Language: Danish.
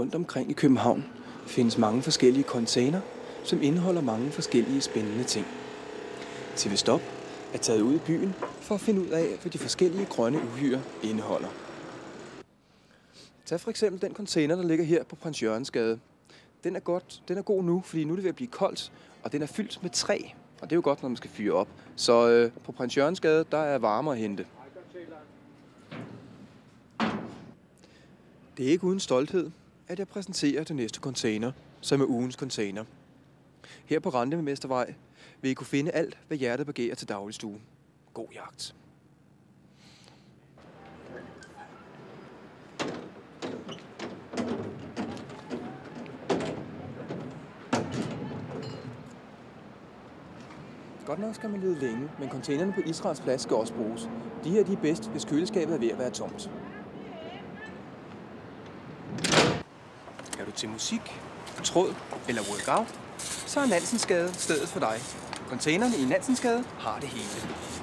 Rundt omkring i København findes mange forskellige container, som indeholder mange forskellige spændende ting. TV Stop er taget ud i byen for at finde ud af, hvad de forskellige grønne uhyre indeholder. Tag for eksempel den container, der ligger her på Prins Jørgensgade. Den er, godt, den er god nu, fordi nu er det ved at blive koldt, og den er fyldt med træ. Og det er jo godt, når man skal fyre op. Så øh, på Prins Jørgensgade, der er varme at hente. Det er ikke uden stolthed, at jeg præsenterer den næste container, som er ugens container. Her på Rande med Mestervej vil I kunne finde alt, hvad hjertet begærer til dagligstue. God jagt. Godt nok skal man lede længe, men containerne på Israels plads skal også bruges. De her de er bedst, hvis køleskabet er ved at være tomt. Du til musik, tråd eller workout, så er Nansensgade stedet for dig. Containerne i Nansensgade har det hele.